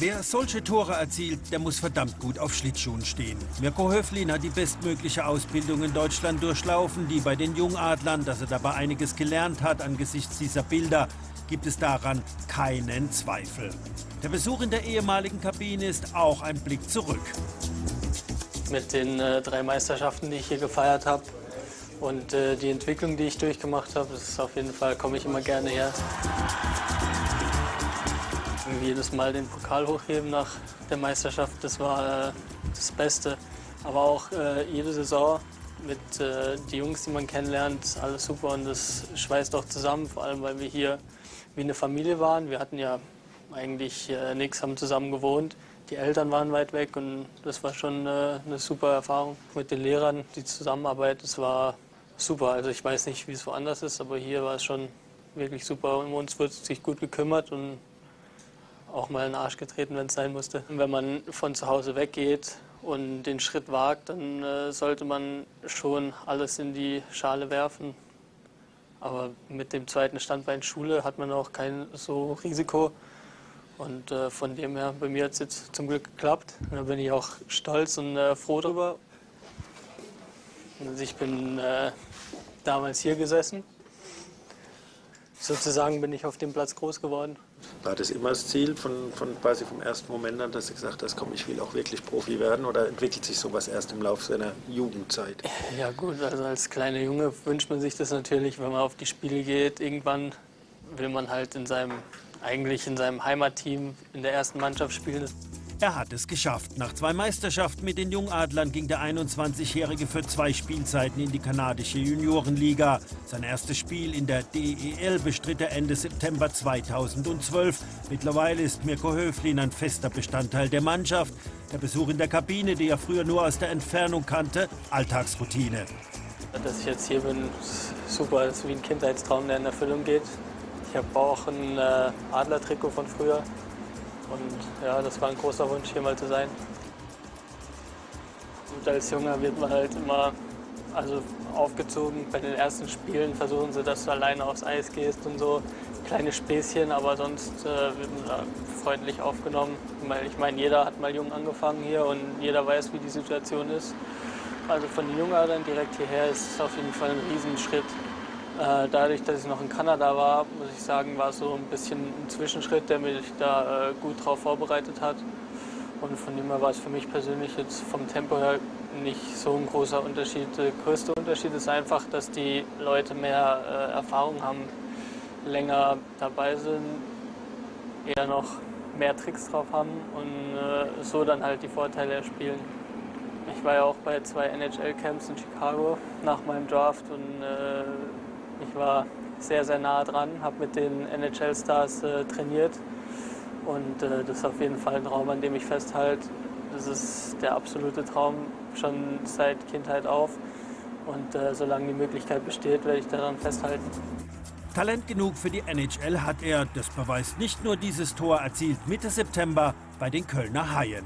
Wer solche Tore erzielt, der muss verdammt gut auf Schlittschuhen stehen. Mirko Höflin hat die bestmögliche Ausbildung in Deutschland durchlaufen, die bei den Jungadlern, dass er dabei einiges gelernt hat angesichts dieser Bilder, gibt es daran keinen Zweifel. Der Besuch in der ehemaligen Kabine ist auch ein Blick zurück. Mit den äh, drei Meisterschaften, die ich hier gefeiert habe und äh, die Entwicklung, die ich durchgemacht habe, ist auf jeden Fall, komme ich immer gerne her jedes Mal den Pokal hochheben nach der Meisterschaft, das war äh, das Beste. Aber auch äh, jede Saison mit äh, die Jungs, die man kennenlernt, alles super und das schweißt auch zusammen, vor allem weil wir hier wie eine Familie waren. Wir hatten ja eigentlich äh, nichts, haben zusammen gewohnt. Die Eltern waren weit weg und das war schon äh, eine super Erfahrung mit den Lehrern, die Zusammenarbeit. Das war super. Also ich weiß nicht, wie es woanders ist, aber hier war es schon wirklich super. Um uns wird sich gut gekümmert und auch mal in den Arsch getreten, wenn es sein musste. Wenn man von zu Hause weggeht und den Schritt wagt, dann äh, sollte man schon alles in die Schale werfen. Aber mit dem zweiten Standbein Schule hat man auch kein so Risiko. Und äh, von dem her, bei mir hat es jetzt zum Glück geklappt. Da bin ich auch stolz und äh, froh darüber. Also ich bin äh, damals hier gesessen Sozusagen bin ich auf dem Platz groß geworden. War das immer das Ziel von, von quasi vom ersten Moment an, dass du gesagt hast, komm, ich will auch wirklich Profi werden oder entwickelt sich sowas erst im Laufe seiner Jugendzeit? Ja gut, also als kleiner Junge wünscht man sich das natürlich, wenn man auf die Spiele geht. Irgendwann will man halt in seinem, eigentlich in seinem Heimatteam in der ersten Mannschaft spielen. Er hat es geschafft. Nach zwei Meisterschaften mit den Jungadlern ging der 21-Jährige für zwei Spielzeiten in die kanadische Juniorenliga. Sein erstes Spiel in der DEL bestritt er Ende September 2012. Mittlerweile ist Mirko Höflin ein fester Bestandteil der Mannschaft. Der Besuch in der Kabine, die er früher nur aus der Entfernung kannte, Alltagsroutine. Dass ich jetzt hier bin, ist super. Das ist wie ein Kindheitstraum, der in Erfüllung geht. Ich habe auch ein äh, Adlertrikot von früher. Und ja, das war ein großer Wunsch, hier mal zu sein. Und als Junger wird man halt immer also aufgezogen. Bei den ersten Spielen versuchen sie, dass du alleine aufs Eis gehst und so. Kleine Späßchen, aber sonst äh, wird man da freundlich aufgenommen. Weil ich meine, jeder hat mal jung angefangen hier und jeder weiß, wie die Situation ist. Also von den Jungern direkt hierher ist es auf jeden Fall ein Riesenschritt. Äh, dadurch, dass ich noch in Kanada war, muss ich sagen, war es so ein bisschen ein Zwischenschritt, der mich da äh, gut darauf vorbereitet hat. Und von dem her war es für mich persönlich jetzt vom Tempo her nicht so ein großer Unterschied. Der größte Unterschied ist einfach, dass die Leute mehr äh, Erfahrung haben, länger dabei sind, eher noch mehr Tricks drauf haben und so dann halt die Vorteile erspielen. Ich war ja auch bei zwei NHL-Camps in Chicago nach meinem Draft und äh, ich war sehr, sehr nah dran, habe mit den NHL-Stars äh, trainiert und äh, das ist auf jeden Fall ein Raum, an dem ich festhalte. Das ist der absolute Traum schon seit Kindheit auf und äh, solange die Möglichkeit besteht, werde ich daran festhalten. Talent genug für die NHL hat er, das beweist nicht nur dieses Tor erzielt Mitte September bei den Kölner Haien.